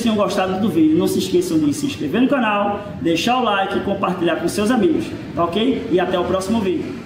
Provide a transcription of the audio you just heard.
vocês tenham gostado do vídeo. Não se esqueçam de se inscrever no canal, deixar o like e compartilhar com seus amigos, tá ok? E até o próximo vídeo.